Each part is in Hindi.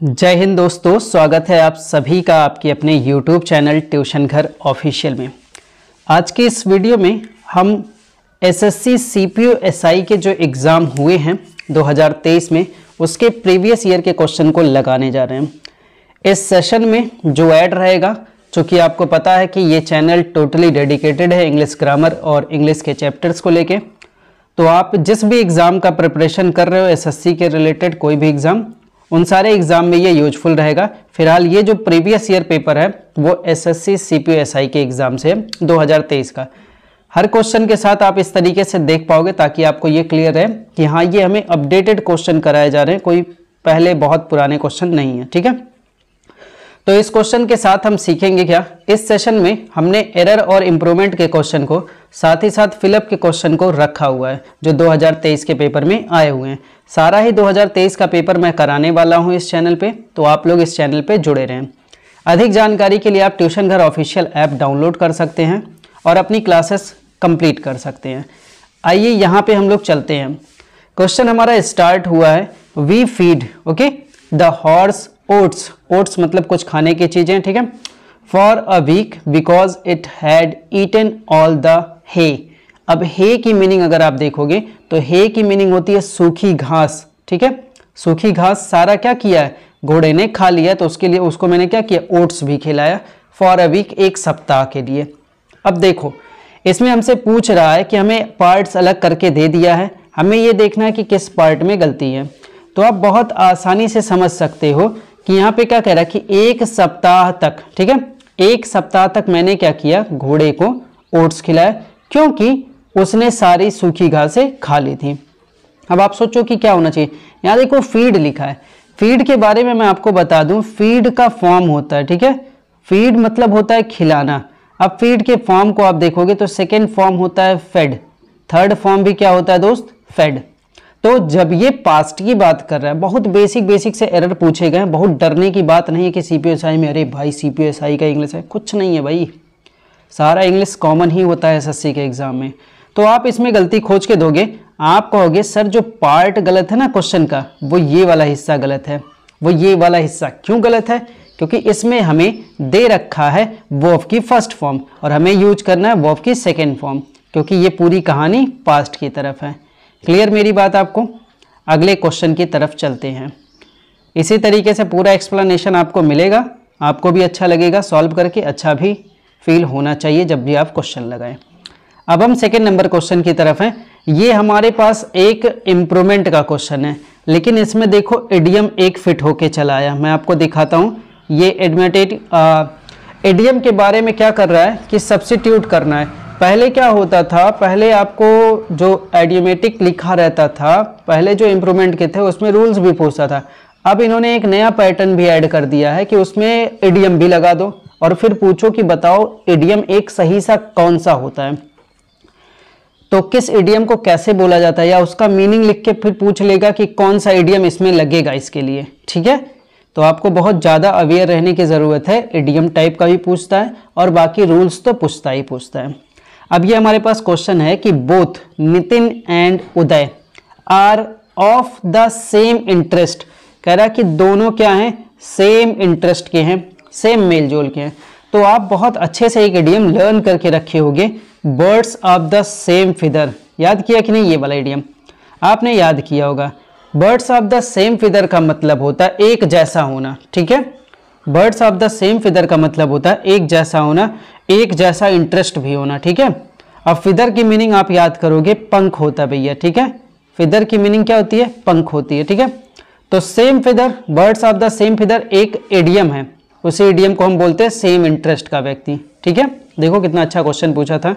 जय हिंद दोस्तों, स्वागत है आप सभी का आपके अपने YouTube चैनल ट्यूशन घर ऑफिशियल में। आज के इस वीडियो में हम एसएससी सीपीयू एसआई के जो एग्ज़ाम हुए हैं 2023 में, उसके प्रीवियस ईयर के क्वेश्चन को लगाने जा रहे हैं। इस सेशन में जो ऐड रहेगा चूँकि आपको पता है कि ये चैनल टोटली डेडिकेटेड है इंग्लिश ग्रामर और इंग्लिश के चैप्टर्स को लेके तो आप जिस भी एग्ज़ाम का प्रिपरेशन कर रहे हो एसएससी के रिलेटेड कोई भी एग्ज़ाम उन सारे एग्ज़ाम में ये यूजफुल रहेगा। फ़िलहाल ये जो प्रीवियस ईयर पेपर है, वो एसएससी सीपीएसआई के एग्ज़ाम से 2023 का। हर क्वेश्चन के साथ आप इस तरीके से देख पाओगे ताकि आपको ये क्लियर रहे कि हाँ ये हमें अपडेटेड क्वेश्चन कराए जा रहे हैं। कोई पहले बहुत पुराने क्वेश्चन नहीं है, ठीक है? तो इस क्वेश्चन के साथ हम सीखेंगे क्या? इस सेशन में हमने एरर और इम्प्रूवमेंट के क्वेश्चन को, साथ ही साथ फिलअप के क्वेश्चन को रखा हुआ है, जो 2023 के पेपर में आए हुए हैं। सारा ही 2023 का पेपर मैं कराने वाला हूँ इस चैनल पे तो आप लोग इस चैनल पे जुड़े रहें। अधिक जानकारी के लिए आप ट्यूशन घर ऑफिशियल ऐप डाउनलोड कर सकते हैं और अपनी क्लासेस कंप्लीट कर सकते हैं। आइए यहाँ पर हम लोग चलते हैं। क्वेश्चन हमारा स्टार्ट हुआ है we feed okay the horse oats oats मतलब कुछ खाने की चीज़ें, ठीक है? For a week because it had eaten all the hay अब हे की मीनिंग अगर आप देखोगे तो हे की मीनिंग होती है सूखी घास, ठीक है? सूखी घास सारा क्या किया है? घोड़े ने खा लिया तो उसके लिए उसको मैंने क्या किया? ओट्स भी खिलाया फॉर अ वीक एक सप्ताह के लिए। अब देखो, इसमें हमसे पूछ रहा है कि हमें पार्ट्स अलग करके दे दिया है। हमें ये देखना है कि किस पार्ट में गलती है। तो आप बहुत आसानी से समझ सकते हो कि यहाँ पे क्या कह रहा है कि एक सप्ताह तक, ठीक है? एक सप्ताह तक मैंने क्या किया? घोड़े को ओट्स खिलाया, क्योंकि उसने सारी सूखी घासें खा ली थी। अब आप सोचो कि क्या होना चाहिए। यहाँ देखो फ़ीड लिखा है। फ़ीड के बारे में मैं आपको बता दूँ फ़ीड का फॉर्म होता है, ठीक है? फ़ीड मतलब होता है खिलाना। अब फ़ीड के फॉर्म को आप देखोगे तो सेकेंड फॉर्म होता है फेड थर्ड फॉर्म भी क्या होता है दोस्त? फेड तो जब ये पास्ट की बात कर रहा है, बहुत बेसिक बेसिक से एरर पूछे गए बहुत डरने की बात नहीं है कि सी में, अरे भाई सी का इंग्लिश है, कुछ नहीं है भाई। सारा इंग्लिश कॉमन ही होता है एसएससी के एग्ज़ाम में। तो आप इसमें गलती खोज के दोगे, आप कहोगे, सर, जो पार्ट गलत है ना क्वेश्चन का, वो ये वाला हिस्सा गलत है। वो ये वाला हिस्सा क्यों गलत है? क्योंकि इसमें हमें दे रखा है वॉफ की फ़र्स्ट फॉर्म और हमें यूज़ करना है वॉफ की सेकेंड फॉर्म क्योंकि ये पूरी कहानी पास्ट की तरफ़ है। क्लियर मेरी बात आपको? अगले क्वेश्चन की तरफ़ चलते हैं। इसी तरीके से पूरा एक्सप्लेनेशन आपको मिलेगा। आपको भी अच्छा लगेगा सॉल्व करके अच्छा भी फील होना चाहिए जब भी आप क्वेश्चन लगाएँ। अब हम सेकेंड नंबर क्वेश्चन की तरफ़ हैं। ये हमारे पास एक इम्प्रूवमेंट का क्वेश्चन है। लेकिन इसमें देखो एडियम एक फिट होके चला आया। मैं आपको दिखाता हूँ। ये एडमेटेड एडियम के बारे में क्या कर रहा है कि सब्सिट्यूट करना है। पहले क्या होता था? पहले आपको जो एडियोमेटिक लिखा रहता था, पहले जो इम्प्रूवमेंट के थे, उसमें रूल्स भी पूछता था। अब इन्होंने एक नया पैटर्न भी ऐड कर दिया है कि उसमें एडियम भी लगा दो और फिर पूछो कि बताओ एडियम एक सही सा कौन सा होता है। तो किस एडियम को कैसे बोला जाता है या उसका मीनिंग लिख के फिर पूछ लेगा कि कौन सा एडियम इसमें लगेगा इसके लिए, ठीक है? तो आपको बहुत ज़्यादा अवेयर रहने की ज़रूरत है। एडियम टाइप का भी पूछता है और बाकी रूल्स तो पूछता ही पूछता है। अब ये हमारे पास क्वेश्चन है कि both Nitin and Uday are of the same interest कह रहा कि दोनों क्या हैं? सेम इंटरेस्ट के हैं सेम मेल जोल के हैं। तो आप बहुत अच्छे से एक एडियम लर्न करके रखे होंगे। Birds of the same feather याद किया कि नहीं ये वाला एडियम आपने याद किया होगा। Birds of the same feather का मतलब होता है एक जैसा होना, ठीक है? Birds of the same feather का मतलब होता है एक जैसा होना, एक जैसा इंटरेस्ट भी होना, ठीक है? अब फिदर की मीनिंग आप याद करोगे, पंख होता है भैया, ठीक है? फिदर की मीनिंग क्या होती है? पंख होती है, ठीक है? तो same feather birds of the same feather एक एडियम है। उसी एडियम को हम बोलते हैं सेम इंटरेस्ट का व्यक्ति, ठीक है? देखो कितना अच्छा क्वेश्चन पूछा था।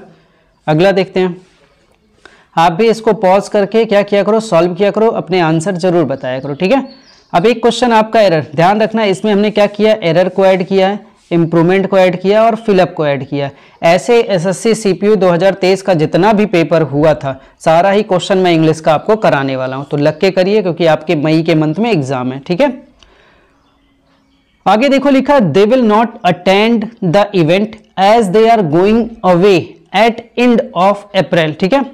अगला देखते हैं। आप भी इसको पॉज करके क्या किया करो सॉल्व किया करो, अपने आंसर ज़रूर बताया करो, ठीक है? अब एक क्वेश्चन आपका एरर ध्यान रखना, इसमें हमने क्या किया? एरर को ऐड किया है इंप्रूवमेंट को ऐड किया और फिलअप को ऐड किया. ऐसे एसएससी सीपीयू 2023 का जितना भी पेपर हुआ था, सारा ही क्वेश्चन मैं इंग्लिश का आपको कराने वाला हूँ. तो लग के करिए, क्योंकि आपके मई के मंथ में एग्ज़ाम है, ठीक है? आगे देखो लिखा they will not attend the event as they are going away at end of April ठीक है?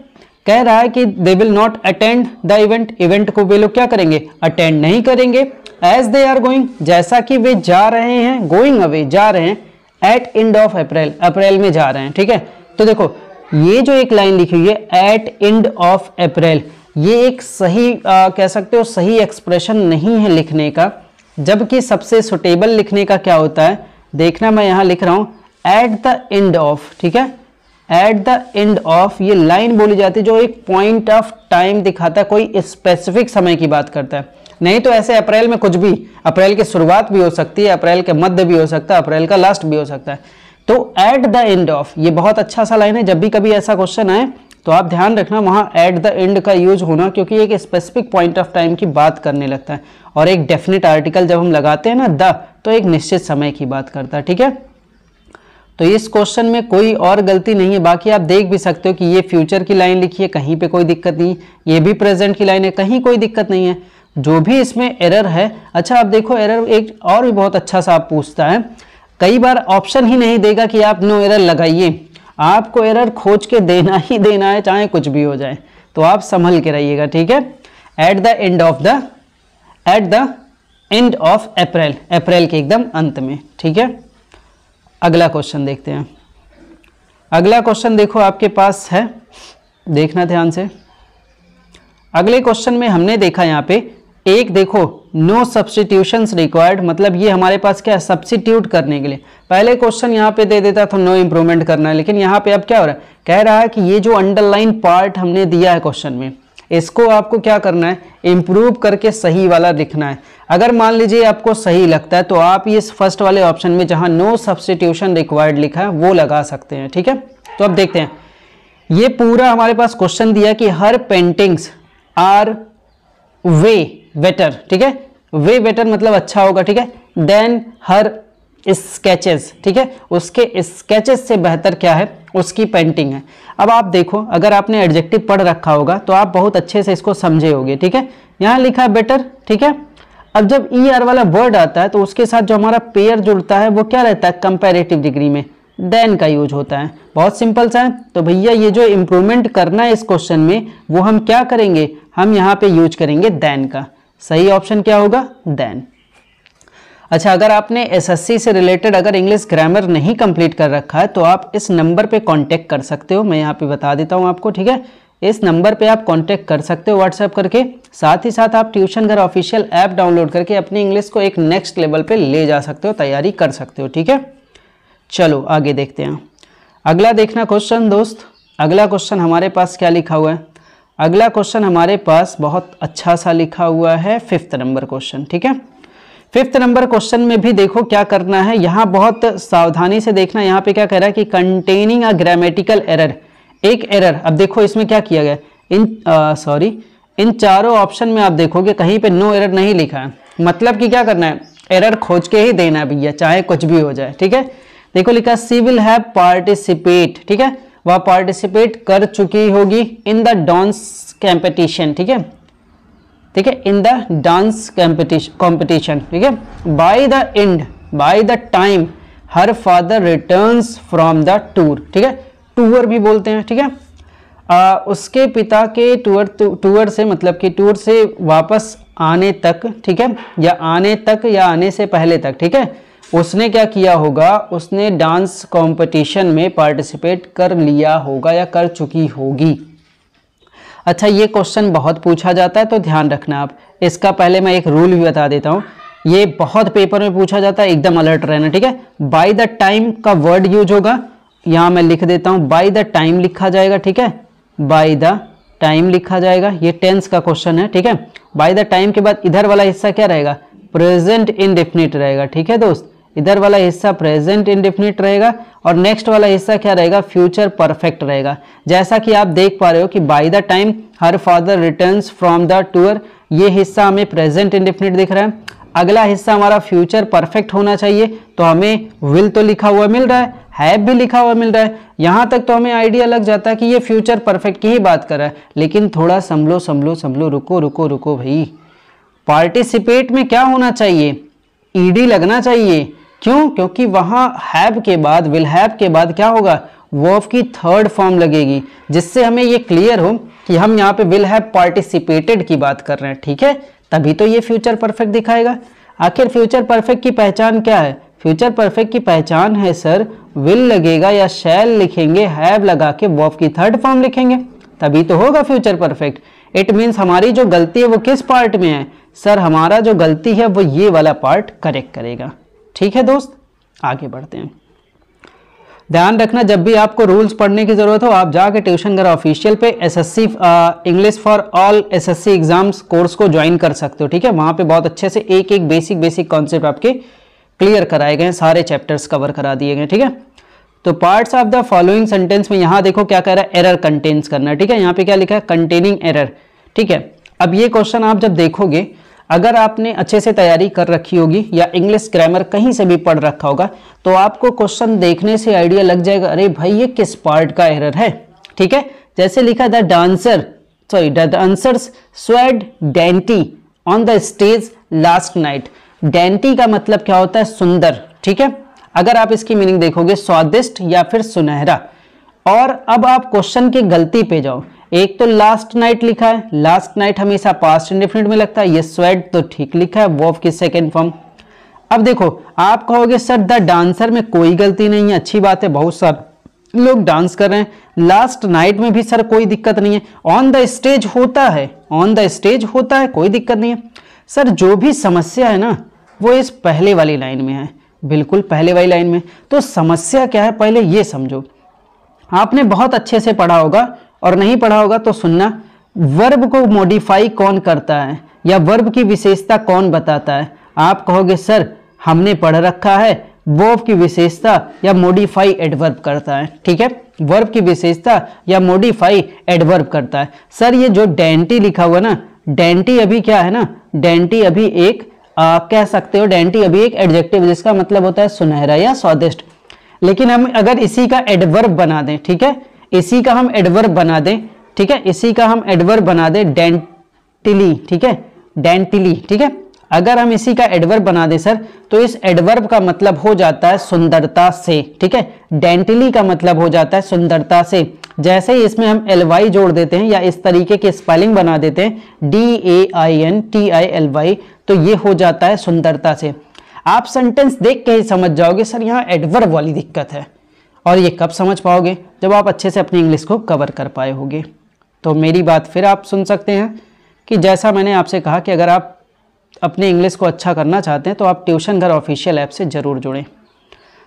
कह रहा है कि they will not attend the event event को वे लोग क्या करेंगे? अटेंड नहीं करेंगे. एज दे आर गोइंग जैसा कि वे जा रहे हैं गोइंग अवे जा रहे हैं एट एंड ऑफ़ अप्रैल अप्रैल में जा रहे हैं ठीक है? तो देखो ये जो एक लाइन लिखी हुई है एट एंड ऑफ़ अप्रैल ये एक सही आ, कह सकते हो सही एक्सप्रेशन नहीं है लिखने का जबकि सबसे सुटेबल लिखने का क्या होता है? देखना मैं यहाँ लिख रहा हूँ एट द एंड ऑफ़ ठीक है? एट द एंड ऑफ़ ये लाइन बोली जाती है जो एक पॉइंट ऑफ़ टाइम दिखाता है, कोई स्पेसिफिक समय की बात करता है। नहीं तो ऐसे अप्रैल में कुछ भी, अप्रैल की शुरुआत भी हो सकती है, अप्रैल के मध्य भी हो सकता है, अप्रैल का लास्ट भी हो सकता है। तो एट द एंड ऑफ़ ये बहुत अच्छा सा लाइन है, जब भी कभी ऐसा क्वेश्चन आए तो आप ध्यान रखना, वहाँ एट द एंड का यूज़ होना, क्योंकि एक स्पेसिफिक पॉइंट ऑफ़ टाइम की बात करने लगता है। और एक डेफिनेट आर्टिकल जब हम लगाते हैं ना द तो एक निश्चित समय की बात करता है, ठीक है? तो इस क्वेश्चन में कोई और गलती नहीं है, बाकी आप देख भी सकते हो कि ये फ्यूचर की लाइन लिखी है, कहीं पे कोई दिक्कत नहीं, ये भी प्रेजेंट की लाइन है, कहीं कोई दिक्कत नहीं है। जो भी इसमें एरर है अच्छा आप देखो एरर एक और भी बहुत अच्छा सा आप पूछता है। कई बार ऑप्शन ही नहीं देगा कि आप नो एरर लगाइए। आपको एरर खोज के देना ही देना है, चाहे कुछ भी हो जाए। तो आप संभल के रहिएगा, ठीक है? At the end of the at the end of April अप्रैल के एकदम अंत में, ठीक है? अगला क्वेश्चन देखते हैं। अगला क्वेश्चन देखो आपके पास है। देखना ध्यान से। अगले क्वेश्चन में हमने देखा यहाँ पे, एक देखो नो सब्सटीट्यूशन रिक्वायर्ड मतलब ये हमारे पास क्या है सब्सिट्यूट करने के लिए। पहले क्वेश्चन यहाँ पे दे देता था नो इंप्रूवमेंट करना है, लेकिन यहाँ पे अब क्या हो रहा है? कह रहा है कि ये जो अंडरलाइन पार्ट हमने दिया है क्वेश्चन में इसको आपको क्या करना है? इंप्रूव करके सही वाला लिखना है। अगर मान लीजिए आपको सही लगता है तो आप इस फ़र्स्ट वाले ऑप्शन में जहाँ नो सब्सटीट्यूशन रिक्वायर्ड लिखा है, वो लगा सकते हैं, ठीक है? तो अब देखते हैं। ये पूरा हमारे पास क्वेश्चन दिया कि her paintings are way better ठीक है? वे बेटर मतलब अच्छा होगा, ठीक है? देन हर स्केचेस ठीक है? उसके स्केचेस से बेहतर क्या है? उसकी पेंटिंग है। अब आप देखो, अगर आपने एडजेक्टिव पढ़ रखा होगा तो आप बहुत अच्छे से इसको समझे होगे, ठीक है? यहाँ लिखा है बेटर ठीक है? अब जब ई e आर वाला वर्ड आता है तो उसके साथ जो हमारा पेयर जुड़ता है, वो क्या रहता है? कंपेरेटिव डिग्री में। देन का यूज़ होता है। बहुत सिंपल सा है। तो भैया, ये जो इंप्रूवमेंट करना है इस क्वेश्चन में, वो हम क्या करेंगे? हम यहाँ पे यूज़ करेंगे देन का। सही ऑप्शन क्या होगा? देन अच्छा अगर आपने एसएससी से रिलेटेड अगर इंग्लिश ग्रामर नहीं कंप्लीट कर रखा है तो आप इस नंबर पे कांटेक्ट कर सकते हो। मैं यहाँ पे बता देता हूँ आपको, ठीक है? इस नंबर पे आप कांटेक्ट कर सकते हो व्हाट्सएप करके। साथ ही साथ आप ट्यूशन घर ऑफिशियल ऐप डाउनलोड करके अपनी इंग्लिश को एक नेक्स्ट लेवल पे ले जा सकते हो, तैयारी कर सकते हो, ठीक है? चलो, आगे देखते हैं। अगला देखना क्वेश्चन दोस्त। अगला क्वेश्चन हमारे पास क्या लिखा हुआ है? अगला क्वेश्चन हमारे पास बहुत अच्छा सा लिखा हुआ है फिफ्थ नंबर क्वेश्चन ठीक है? फिफ्थ नंबर क्वेश्चन में भी देखो क्या करना है। यहाँ बहुत सावधानी से देखना। यहाँ पे क्या कह रहा है कि कंटेनिंग अ ग्रामेटिकल एरर एक एरर अब देखो इसमें क्या किया गया। इन सॉरी इन चारों ऑप्शन में आप देखोगे कहीं पे नो एरर नहीं लिखा है। मतलब कि क्या करना है? एरर खोज के ही देना भैया, चाहे कुछ भी हो जाए, ठीक है? देखो लिखा सी विल हैव पार्टिसिपेट ठीक है? वह पार्टिसिपेट कर चुकी होगी इन द डांस कैंपिटिशन ठीक है? ठीक है? इन द डांस कॉम्पिटिशन ठीक है? By the end by the time her father returns from the tour ठीक है? टूर भी बोलते हैं ठीक है? आ, उसके पिता के टूर टूर से मतलब कि टूर से वापस आने तक ठीक है? या आने तक या आने से पहले तक ठीक है? उसने क्या किया होगा? उसने डांस कंपटीशन में पार्टिसिपेट कर लिया होगा या कर चुकी होगी। अच्छा ये क्वेश्चन बहुत पूछा जाता है तो ध्यान रखना आप। इसका पहले मैं एक रूल भी बता देता हूँ। ये बहुत पेपर में पूछा जाता है, एकदम अलर्ट रहना, ठीक है? बाय द टाइम का वर्ड यूज़ होगा, यहाँ मैं लिख देता हूँ बाय द टाइम लिखा जाएगा, ठीक है? बाय द टाइम लिखा जाएगा, ये टेंस का क्वेश्चन है, ठीक है? बाय द टाइम के बाद इधर वाला हिस्सा क्या रहेगा? प्रेजेंट इनडेफिनिट रहेगा, ठीक है दोस्त? इधर वाला हिस्सा प्रेजेंट इंडिफिनिट रहेगा और नेक्स्ट वाला हिस्सा क्या रहेगा? फ्यूचर परफेक्ट रहेगा। जैसा कि आप देख पा रहे हो कि by the time her father returns from the tour ये हिस्सा हमें प्रेजेंट इंडेफिनिट दिख रहा है। अगला हिस्सा हमारा फ्यूचर परफेक्ट होना चाहिए तो हमें विल तो लिखा हुआ मिल रहा है हैव भी लिखा हुआ मिल रहा है। यहाँ तक तो हमें आइडिया लग जाता है कि ये फ्यूचर परफेक्ट की ही बात कर रहा है। लेकिन थोड़ा संभलो संभलो संभलो, रुको रुको रुको भाई। पार्टिसिपेट में क्या होना चाहिए? ईडी e लगना चाहिए। क्यों? क्योंकि वहाँ हैव के बाद विल हैव के बाद क्या होगा? वर्फ की थर्ड फॉर्म लगेगी, जिससे हमें ये क्लियर हो कि हम यहाँ पे विल हैव पार्टिसिपेटेड की बात कर रहे हैं, ठीक है? तभी तो ये फ्यूचर परफेक्ट दिखाएगा। आखिर फ्यूचर परफेक्ट की पहचान क्या है? फ्यूचर परफेक्ट की पहचान है सर विल लगेगा या शैल लिखेंगे हैव लगा के वॉफ की थर्ड फॉर्म लिखेंगे। तभी तो होगा फ्यूचर परफेक्ट इट मीन्स हमारी जो गलती है वो किस पार्ट में है? सर हमारा जो गलती है वो ये वाला पार्ट करेक्ट करेगा। ठीक है दोस्त? आगे बढ़ते हैं। ध्यान रखना, जब भी आपको रूल्स पढ़ने की ज़रूरत हो, आप जाके ट्यूशन घर ऑफिशियल पे SSC English for all SSC exams course को ज्वाइन कर सकते हो, ठीक है? वहाँ पे बहुत अच्छे से एक एक बेसिक बेसिक कॉन्सेप्ट आपके क्लियर कराए गए हैं, सारे चैप्टर्स कवर करा दिए गए ठीक है? तो parts of the following sentence में यहाँ देखो क्या कह रहा है एरर कंटेन्स करना ठीक है? यहाँ पे क्या लिखा है? कंटेनिंग एरर ठीक है? अब ये क्वेश्चन आप जब देखोगे अगर आपने अच्छे से तैयारी कर रखी होगी या इंग्लिश ग्रामर कहीं से भी पढ़ रखा होगा तो आपको क्वेश्चन देखने से आइडिया लग जाएगा, अरे भाई, ये किस पार्ट का एरर है? ठीक है? जैसे लिखा the dancer sorry the dancers swayed dainty on the stage last night dainty का मतलब क्या होता है? सुंदर। ठीक है? अगर आप इसकी मीनिंग देखोगे, स्वादिष्ट या फिर सुनहरा। और अब आप क्वेश्चन की गलती पे जाओ। एक तो लास्ट नाइट लिखा है। लास्ट नाइट हमेशा पास्ट इंडिफिनिट में लगता है। ये स्वेट तो ठीक लिखा है। वॉफ की सेकेंड फॉर्म अब देखो, आप कहोगे, सर द डांसर में कोई गलती नहीं है। अच्छी बात है, बहुत सारे लोग डांस कर रहे हैं। लास्ट नाइट में भी, सर, कोई दिक्कत नहीं है। ऑन द स्टेज होता है। ऑन द स्टेज होता है, कोई दिक्कत नहीं है। सर, जो भी समस्या है ना, वो इस पहले वाली लाइन में है। बिल्कुल पहले वाली लाइन में। तो समस्या क्या है? पहले ये समझो। आपने बहुत अच्छे से पढ़ा होगा और नहीं पढ़ा होगा तो सुनना। वर्ब को मॉडिफाई कौन करता है? या वर्ब की विशेषता कौन बताता है? आप कहोगे सर हमने पढ़ रखा है। वर्ब की विशेषता या मॉडिफाई एडवर्ब करता है। ठीक है? वर्ब की विशेषता या मॉडिफाई एडवर्ब करता है। सर ये जो डेंटी लिखा हुआ ना डेंटी अभी क्या है ना? डेंटी अभी एक आ, कह सकते हो डेंटी अभी एक एडजेक्टिव जिसका मतलब होता है सुनहरा या स्वादिष्ट। लेकिन हम अगर इसी का एडवर्ब बना दें ठीक है? इसी का हम एडवर्ब बना दें, ठीक है? इसी का हम एडवर्ब बना दें डेंटिली, ठीक है? डेंटिली, ठीक है? अगर हम इसी का एडवर्ब बना दें, सर तो इस एडवर्ब का मतलब हो जाता है सुंदरता से, ठीक है? डेंटिली का मतलब हो जाता है सुंदरता से। जैसे ही इसमें हम एल वाई जोड़ देते हैं या इस तरीके की स्पेलिंग बना देते हैं D A I N T I L Y तो ये हो जाता है सुंदरता से। आप सेंटेंस देख के ही समझ जाओगे, सर, यहाँ एडवर्ब वाली दिक्कत है। और ये कब समझ पाओगे? जब आप अच्छे से अपनी इंग्लिश को कवर कर पाए होगे। तो मेरी बात फिर आप सुन सकते हैं कि जैसा मैंने आपसे कहा कि अगर आप अपनी इंग्लिश को अच्छा करना चाहते हैं तो आप ट्यूशन घर ऑफिशियल ऐप से ज़रूर जुड़ें।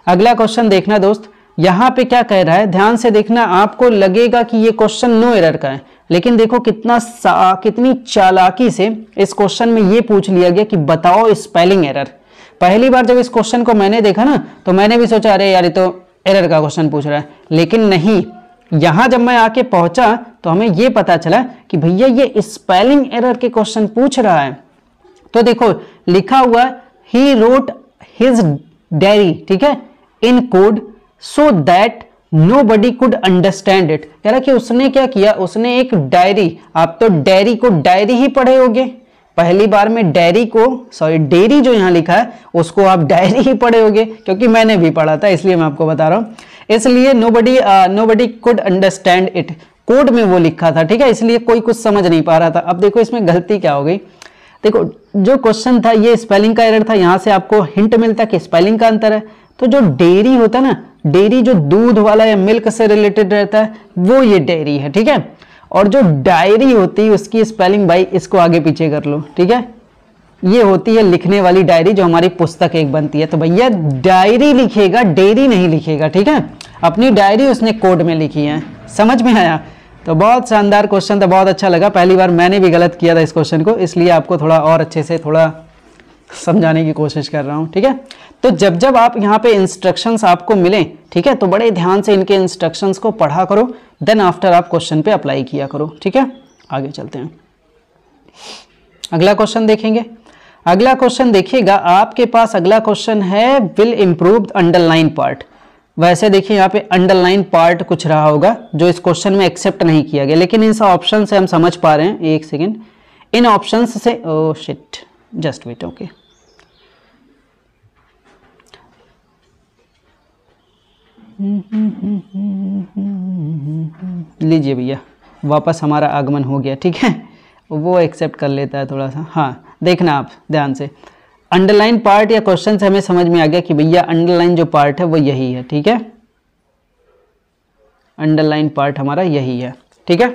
अगला क्वेश्चन देखना दोस्त। यहाँ पे क्या कह रहा है? ध्यान से देखना, आपको लगेगा कि ये क्वेश्चन नो एरर का है। लेकिन देखो कितना सा, कितनी चालाकी से इस क्वेश्चन में ये पूछ लिया गया कि बताओ स्पेलिंग एरर पहली बार जब इस क्वेश्चन को मैंने देखा ना तो मैंने भी सोचा, अरे यार, ये तो एरर का क्वेश्चन पूछ रहा है। लेकिन नहीं, यहाँ जब मैं आके पहुँचा तो हमें यह पता चला कि भैया ये स्पेलिंग एरर के क्वेश्चन पूछ रहा है। तो देखो, लिखा हुआ ही रोट हिज डायरी ठीक है? In code so that nobody could understand it कह रहा कि उसने क्या किया? उसने एक डायरी आप तो डायरी को डायरी ही पढ़े होगे। पहली बार में डेयरी को सॉरी डेयरी जो यहाँ लिखा है, उसको आप डायरी ही पढ़े होगे, क्योंकि मैंने भी पढ़ा था, इसलिए मैं आपको बता रहा हूँ। इसलिए nobody nobody could understand it code में वो लिखा था, ठीक है? इसलिए कोई कुछ समझ नहीं पा रहा था। अब देखो इसमें गलती क्या हो गई। देखो, जो क्वेश्चन था, ये स्पेलिंग का एरर था, यहाँ से आपको हिंट मिलता कि स्पेलिंग का अंतर है। तो जो डेयरी होता है ना डेयरी जो दूध वाला या मिल्क से रिलेटेड रहता है, वो ये डेयरी है, ठीक है? और जो डायरी होती है, उसकी स्पेलिंग भाई इसको आगे पीछे कर लो, ठीक है? ये होती है लिखने वाली डायरी जो हमारी पुस्तक एक बनती है। तो भैया डायरी लिखेगा डेयरी नहीं लिखेगा, ठीक है? अपनी डायरी उसने कोड में लिखी है। समझ में आया? तो बहुत शानदार क्वेश्चन था, बहुत अच्छा लगा। पहली बार मैंने भी गलत किया था इस क्वेश्चन को, इसलिए आपको थोड़ा और अच्छे से, थोड़ा समझाने की कोशिश कर रहा हूँ, ठीक है? तो जब जब आप यहाँ पे इंस्ट्रक्शंस आपको मिलें, ठीक है तो बड़े ध्यान से इनके इंस्ट्रक्शंस को पढ़ा करो देन आफ्टर आप क्वेश्चन पे अप्लाई किया करो, ठीक है? आगे चलते हैं। अगला क्वेश्चन देखेंगे। अगला क्वेश्चन देखिएगा, आपके पास अगला क्वेश्चन है विल इम्प्रूव अंडरलाइन पार्ट वैसे देखिए, यहाँ पे अंडरलाइन पार्ट कुछ रहा होगा, जो इस क्वेश्चन में एक्सेप्ट नहीं किया गया, लेकिन इन ऑप्शन से हम समझ पा रहे हैं, एक सेकेंड इन ऑप्शन से oh shit just wait okay लीजिए भैया, वापस हमारा आगमन हो गया, ठीक है? वो एक्सेप्ट कर लेता है थोड़ा सा। हाँ देखना आप, ध्यान से। अंडरलाइन पार्ट या क्वेश्चन से हमें समझ में आ गया कि भैया अंडरलाइन जो पार्ट है, वो यही है, ठीक है? अंडरलाइन पार्ट हमारा यही है, ठीक है?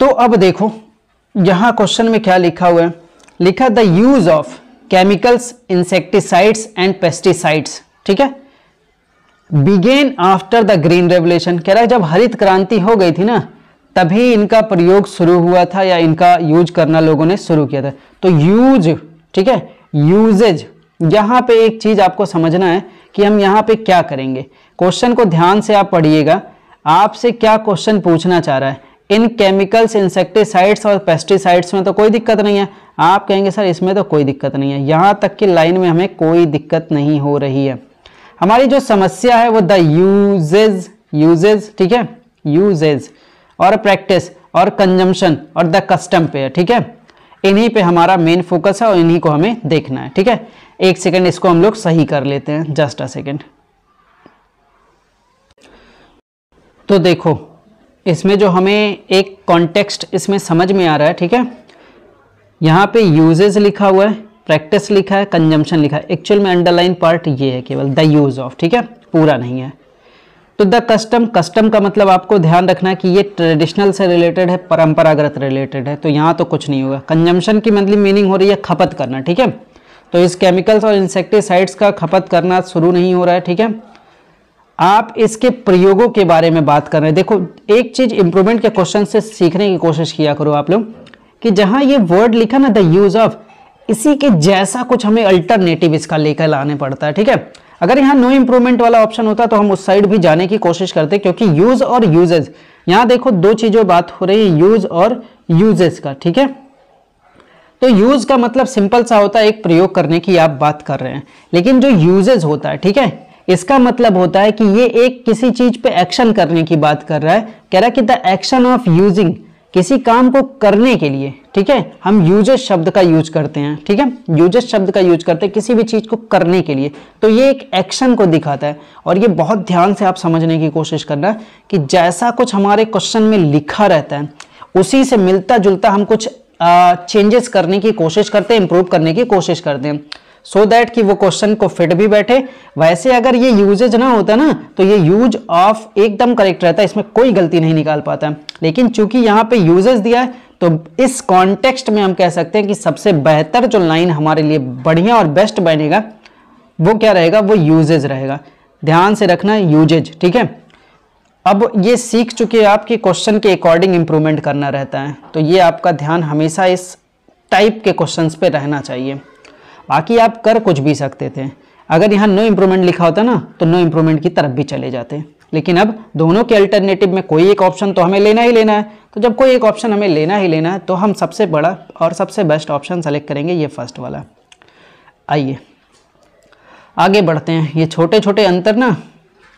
तो अब देखो, यहाँ क्वेश्चन में क्या लिखा हुआ है? लिखा the use of chemicals, insecticides and pesticides, ठीक है? Began after the green revolution, कह रहा है जब हरित क्रांति हो गई थी ना, तभी इनका प्रयोग शुरू हुआ था या इनका यूज़ करना लोगों ने शुरू किया था। तो यूज़, ठीक है? यूजेज, यहाँ पे एक चीज़ आपको समझना है कि हम यहाँ पे क्या करेंगे। क्वेश्चन को ध्यान से आप पढ़िएगा। आपसे क्या क्वेश्चन पूछना चाह रहा है? इन केमिकल्स इंसेक्टिसाइड्स और पेस्टिसाइड्स में तो कोई दिक्कत नहीं है। आप कहेंगे, सर, इसमें तो कोई दिक्कत नहीं है। यहाँ तक कि लाइन में हमें कोई दिक्कत नहीं हो रही है। हमारी जो समस्या है, वो द यूजेज यूजेज ठीक है? यूजेज और प्रैक्टिस और कंजम्पशन और द कस्टम पे है, ठीक है? इन्हीं पे हमारा मेन फोकस है और इन्हीं को हमें देखना है, ठीक है? एक सेकंड इसको हम लोग सही कर लेते हैं जस्ट अ सेकंड तो देखो इसमें जो हमें एक कॉन्टेक्स्ट इसमें समझ में आ रहा है, ठीक है? यहाँ पे यूजेज लिखा हुआ है प्रैक्टिस लिखा है कंजम्पशन लिखा है। एक्चुअल में अंडरलाइन पार्ट ये है केवल द यूज़ ऑफ़ ठीक है? पूरा नहीं है। तो द कस्टम कस्टम का मतलब आपको ध्यान रखना है कि ये ट्रेडिशनल से रिलेटेड है, परंपरागत रिलेटेड है तो यहाँ तो कुछ नहीं होगा। कंजम्पशन की मतलब मीनिंग हो रही है खपत करना, ठीक है? तो इस केमिकल्स और इंसेक्टिसाइड्स का खपत करना शुरू नहीं हो रहा है, ठीक है? आप इसके प्रयोगों के बारे में बात कर रहे हैं। देखो, एक चीज़ इंप्रूवमेंट के क्वेश्चन से सीखने की कोशिश किया करो आप लोग कि जहाँ ये वर्ड लिखा ना द यूज़ ऑफ़ इसी के जैसा कुछ हमें अल्टरनेटिव इसका लेकर लाने पड़ता है, ठीक है? अगर यहाँ नो इंप्रूवमेंट वाला ऑप्शन होता तो हम उस साइड भी जाने की कोशिश करते, क्योंकि यूज़ और यूजेज यहाँ देखो दो चीज़ों बात हो रही है यूज़ और यूजेज का, ठीक है? तो यूज़ का मतलब सिंपल सा होता है, एक प्रयोग करने की आप बात कर रहे हैं। लेकिन जो यूजेज होता है, ठीक है? इसका मतलब होता है कि ये एक किसी चीज़ पे एक्शन करने की बात कर रहा है। कह रहा है कि द एक्शन ऑफ़ यूजिंग किसी काम को करने के लिए, ठीक है? हम यूजेस शब्द का यूज़ करते हैं, ठीक है? यूजेस शब्द का यूज़ करते हैं किसी भी चीज़ को करने के लिए। तो ये एक एक्शन को दिखाता है। और ये बहुत ध्यान से आप समझने की कोशिश करना कि जैसा कुछ हमारे क्वेश्चन में लिखा रहता है, उसी से मिलता जुलता हम कुछ चेंजेस करने की कोशिश करते हैं इंप्रूव करने की कोशिश करते हैं। सो so दैट कि वो क्वेश्चन को फिट भी बैठे। वैसे अगर ये यूजेज ना होता ना तो ये यूज़ ऑफ़ एकदम करेक्ट रहता है इसमें कोई गलती नहीं निकाल पाता। लेकिन चूँकि यहाँ पे यूजेज दिया है तो इस कॉन्टेक्स्ट में हम कह सकते हैं कि सबसे बेहतर जो लाइन हमारे लिए बढ़िया और बेस्ट बनेगा, वो क्या रहेगा? वो यूजेज रहेगा। ध्यान से रखना यूजेज ठीक है? अब ये सीख चुके आप कि क्वेश्चन के अकॉर्डिंग इंप्रूवमेंट करना रहता है। तो ये आपका ध्यान हमेशा इस टाइप के क्वेश्चंस पे रहना चाहिए। बाकी आप कर कुछ भी सकते थे। अगर यहाँ नो इम्प्रूवमेंट लिखा होता ना तो नो इम्प्रूवमेंट की तरफ़ भी चले जाते। लेकिन अब दोनों के अल्टरनेटिव में कोई एक ऑप्शन तो हमें लेना ही लेना है। तो जब कोई एक ऑप्शन हमें लेना ही लेना है तो हम सबसे बड़ा और सबसे बेस्ट ऑप्शन सेलेक्ट करेंगे ये फ़र्स्ट वाला। आइए, आगे बढ़ते हैं। ये छोटे छोटे अंतर ना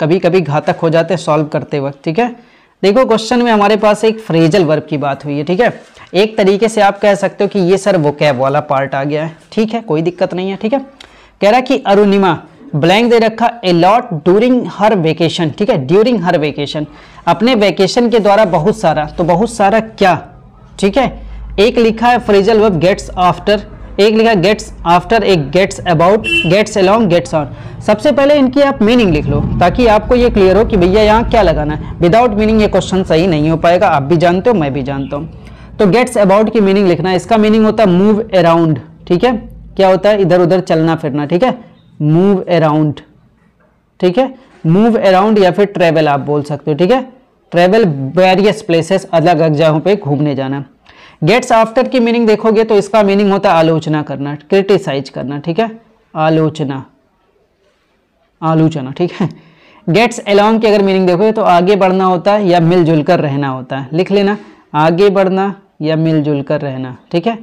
कभी कभी घातक हो जाते हैं सॉल्व करते वक्त, ठीक है? देखो क्वेश्चन में हमारे पास एक फ्रेजल वर्ब की बात हुई है, ठीक है? एक तरीके से आप कह सकते हो कि ये सर वो कैब वाला पार्ट आ गया है, ठीक है? कोई दिक्कत नहीं है, ठीक है? कह रहा कि अरुणिमा ब्लैंक दे रखा a lot during her vacation ठीक है? ड्यूरिंग हर वेकेशन अपने वेकेशन के द्वारा बहुत सारा तो बहुत सारा क्या, ठीक है? एक लिखा है फ्रेजल वर्ब गेट्स आफ्टर एक लिखा गेट्स आफ्टर एक gets about gets along gets on सबसे पहले इनकी आप मीनिंग लिख लो, ताकि आपको ये क्लियर हो कि भैया यहाँ क्या लगाना है। विदाउट मीनिंग ये क्वेश्चन सही नहीं हो पाएगा, आप भी जानते हो, मैं भी जानता हूँ। तो गेट्स अबाउट की मीनिंग लिखना है। इसका मीनिंग होता है मूव अराउंड ठीक है? क्या होता है? इधर उधर चलना फिरना, ठीक है? मूव अराउंड ठीक है? मूव अराउंड या फिर ट्रेवल आप बोल सकते हो, ठीक है? ट्रेवल वेरियस प्लेसेस अलग अलग जगहों पे घूमने जाना। गेट्स आफ्टर की मीनिंग देखोगे तो इसका मीनिंग होता है आलोचना करना क्रिटिसाइज करना, ठीक है? आलोचना। आलोचना, ठीक है? गेट्स अलोंग की अगर मीनिंग देखोगे तो आगे बढ़ना होता है या मिलजुल कर रहना होता है। लिख लेना, आगे बढ़ना या मिलजुल कर रहना, ठीक है?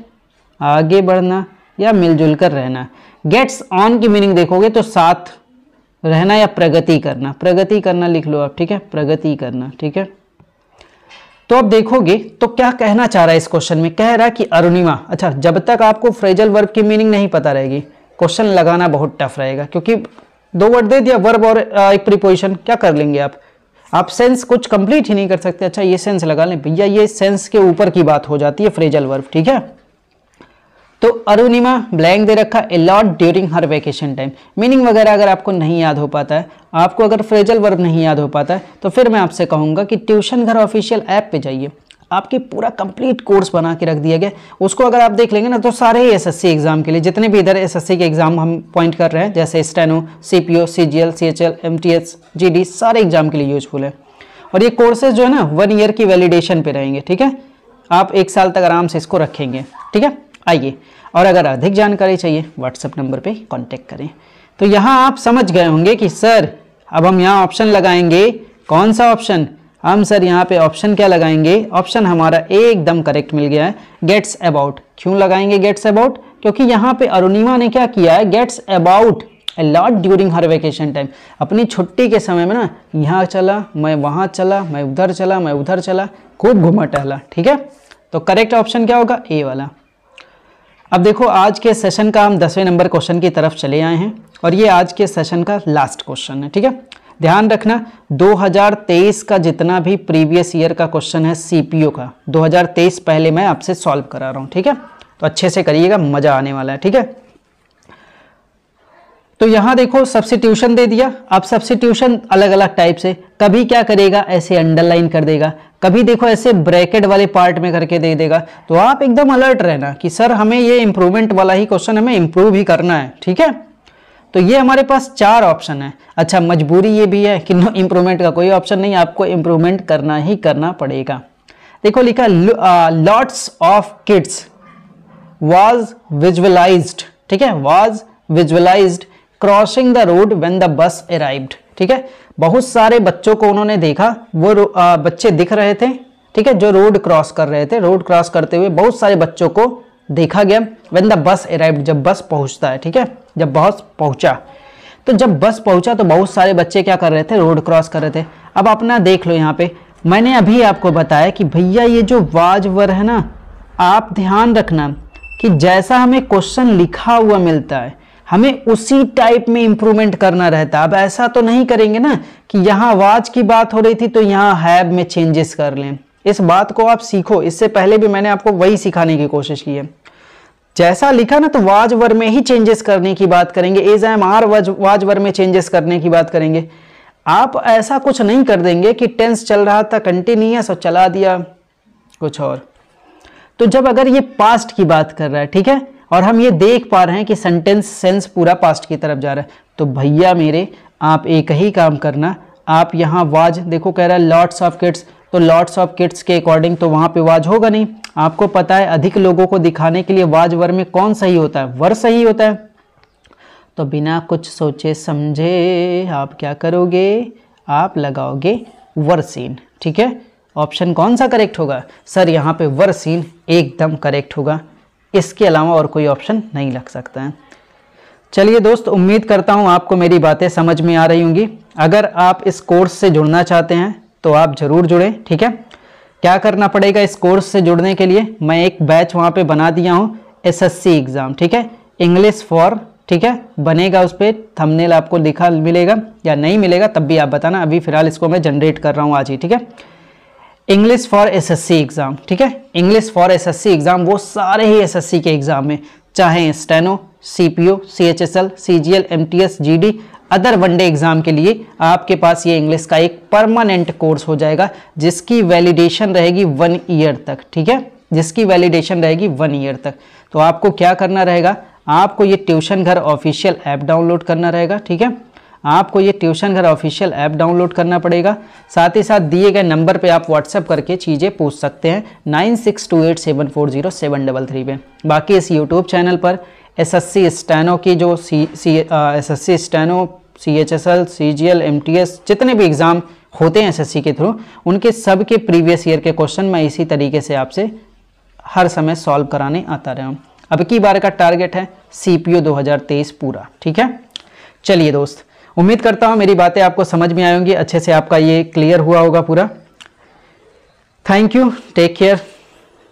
आगे बढ़ना या मिलजुल कर रहना। गेट्स ऑन की मीनिंग देखोगे तो साथ रहना या प्रगति करना। प्रगति करना लिख लो आप, ठीक है? प्रगति करना, ठीक है? तो आप देखोगे तो क्या कहना चाह रहा है इस क्वेश्चन में? कह रहा है कि अरुणिमा अच्छा जब तक आपको फ्रेजल वर्ब की मीनिंग नहीं पता रहेगी क्वेश्चन लगाना बहुत टफ रहेगा, क्योंकि दो वर्ड दे दिया वर्ब और एक प्रीपोजिशन क्या कर लेंगे आप? आप सेंस कुछ कंप्लीट ही नहीं कर सकते। अच्छा ये सेंस लगा लें। भैया, ये सेंस के ऊपर की बात हो जाती है फ्रेजल वर्ब ठीक है? तो अरुणिमा ब्लैंक दे रखा a lot during her vacation time meaning वगैरह अगर आपको नहीं याद हो पाता है, आपको अगर फ्रेजल वर्ब नहीं याद हो पाता है तो फिर मैं आपसे कहूँगा कि ट्यूशन घर ऑफिशियल ऐप पे जाइए। आपके पूरा कंप्लीट कोर्स बना के रख दिया गया। उसको अगर आप देख लेंगे ना तो सारे ही एसएससी एग्ज़ाम के लिए, जितने भी इधर एसएससी के एग्ज़ाम हम पॉइंट कर रहे हैं, जैसे steno CPO CGL CHL MTS GD सारे एग्ज़ाम के लिए यूजफुल है। और ये कोर्सेज जो है ना वन ईयर की वैलिडेशन पे रहेंगे, ठीक है? आप एक साल तक आराम से इसको रखेंगे, ठीक है? आइए। और अगर अधिक जानकारी चाहिए व्हाट्सएप नंबर पे कांटेक्ट करें। तो यहाँ आप समझ गए होंगे कि, सर, अब हम यहाँ ऑप्शन लगाएँगे। कौन सा ऑप्शन हम, सर, यहाँ पे ऑप्शन क्या लगाएँगे? ऑप्शन हमारा एकदम करेक्ट मिल गया है। गेट्स अबाउट क्यों लगाएँगे गेट्स अबाउट क्योंकि यहाँ पे अरुणिमा ने क्या किया है? Gets about lot during her vacation time अपनी छुट्टी के समय में ना, यहाँ चला, मैं वहाँ चला, मैं उधर चला, मैं उधर चला, खूब घुमा टहला, ठीक है? तो करेक्ट ऑप्शन क्या होगा? ए वाला। अब देखो, आज के सेशन का हम दसवें नंबर क्वेश्चन की तरफ़ चले आए हैं और ये आज के सेशन का लास्ट क्वेश्चन है, ठीक है? ध्यान रखना 2023 का जितना भी प्रीवियस ईयर का क्वेश्चन है सीपीओ का 2023 पहले मैं आपसे सॉल्व करा रहा हूँ, ठीक है? तो अच्छे से करिएगा, मज़ा आने वाला है, ठीक है? तो यहाँ देखो सब्सिट्यूशन दे दिया। अब सब्सिट्यूशन अलग अलग टाइप से कभी क्या करेगा? ऐसे अंडरलाइन कर देगा। कभी देखो ऐसे ब्रैकेट वाले पार्ट में करके दे देगा। तो आप एकदम अलर्ट रहना कि, सर, हमें ये इंप्रूवमेंट वाला ही क्वेश्चन हमें इंप्रूव ही करना है। ठीक है? तो ये हमारे पास चार ऑप्शन है। अच्छा मजबूरी ये भी है कि नो इम्प्रूवमेंट का कोई ऑप्शन नहीं, आपको इम्प्रूवमेंट करना ही करना पड़ेगा। देखो, लिखा lots of kids was visualized ठीक है? Was visualized crossing the road when the bus arrived ठीक है? बहुत सारे बच्चों को उन्होंने देखा। वो आ, बच्चे दिख रहे थे ठीक है? जो रोड क्रॉस कर रहे थे। रोड क्रॉस करते हुए बहुत सारे बच्चों को देखा गया। वेन द बस अराइव्ड जब बस पहुँचता है ठीक है? जब बस पहुँचा। तो जब बस पहुँचा तो बहुत सारे बच्चे क्या कर रहे थे? रोड क्रॉस कर रहे थे। अब अपना देख लो यहाँ पे। मैंने अभी आपको बताया कि भैया ये जो वाज वर है ना आप ध्यान रखना कि जैसा हमें क्वेश्चन लिखा हुआ मिलता है हमें उसी टाइप में इंप्रूवमेंट करना रहता है। अब ऐसा तो नहीं करेंगे ना कि यहाँ वाज की बात हो रही थी तो यहाँ हैब में चेंजेस कर लें। इस बात को आप सीखो। इससे पहले भी मैंने आपको वही सिखाने की कोशिश की है। जैसा लिखा ना तो वाज वर में ही चेंजेस करने की बात करेंगे। Is am are was was were में चेंजेस करने की बात करेंगे। आप ऐसा कुछ नहीं कर देंगे कि टेंस चल रहा था कंटिन्यूस और चला दिया। कुछ और। तो जब अगर ये पास्ट की बात कर रहा है, ठीक है? और हम ये देख पा रहे हैं कि सेंटेंस सेंस पूरा पास्ट की तरफ़ जा रहा है। तो भैया मेरे, आप एक ही काम करना। आप यहाँ वाज, देखो कह रहा है लॉट्स ऑफ़ किड्स तो लॉट्स ऑफ़ किड्स के अकॉर्डिंग तो वहाँ पे वाज होगा नहीं। आपको पता है, अधिक लोगों को दिखाने के लिए वाज वर में कौन सही होता है? वर सही होता है। तो बिना कुछ सोचे समझे आप क्या करोगे? आप लगाओगे वर सीन ठीक है? ऑप्शन कौन सा करेक्ट होगा? सर यहाँ पे वर सीन एकदम करेक्ट होगा। इसके अलावा और कोई ऑप्शन नहीं लग सकता है। चलिए दोस्त, उम्मीद करता हूँ आपको मेरी बातें समझ में आ रही होंगी। अगर आप इस कोर्स से जुड़ना चाहते हैं तो आप ज़रूर जुड़ें, ठीक है? क्या करना पड़ेगा इस कोर्स से जुड़ने के लिए? मैं एक बैच वहाँ पे बना दिया हूँ एसएससी एग्ज़ाम ठीक है? इंग्लिश फॉर ठीक है? बनेगा उस पर थंबनेल आपको लिखा मिलेगा या नहीं मिलेगा, तब भी आप बताना। अभी फ़िलहाल इसको मैं जनरेट कर रहा हूँ आज ही, ठीक है? इंग्लिश फॉर एसएससी एग्ज़ाम ठीक है? इंग्लिश फॉर एसएससी एग्ज़ाम वो सारे ही एसएससी के एग्ज़ाम में चाहे steno CPO CHSL CGL MTS GD other one day exam के लिए आपके पास ये इंग्लिश का एक परमानेंट कोर्स हो जाएगा, जिसकी वैलिडेशन रहेगी वन ईयर तक, ठीक है? जिसकी वैलिडेशन रहेगी वन ईयर तक। तो आपको क्या करना रहेगा? आपको ये ट्यूशन घर ऑफिशियल ऐप डाउनलोड करना रहेगा, ठीक है? आपको ये ट्यूशन घर ऑफिशियल ऐप डाउनलोड करना पड़ेगा। साथ ही साथ दिए गए नंबर पे आप व्हाट्सअप करके चीज़ें पूछ सकते हैं, nine six two eight seven four zero seven double three पे। बाकी इस यूट्यूब चैनल पर एस एस सी स्टैनो की जो C C S S C steno C H S L C G L M T S जितने भी एग्ज़ाम होते हैं एस एस सी के थ्रू उनके सब के प्रीवियस ईयर के क्वेश्चन मैं इसी तरीके से आपसे हर समय सॉल्व कराने आता रहा हूँ। अब की बार का टारगेट है सी पी ओ दो हज़ार तेईस पूरा, ठीक है? चलिए दोस्त उम्मीद करता हूँ मेरी बातें आपको समझ में आएँगी अच्छे से आपका ये क्लियर हुआ होगा पूरा। थैंक यू टेक केयर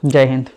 जय हिंद।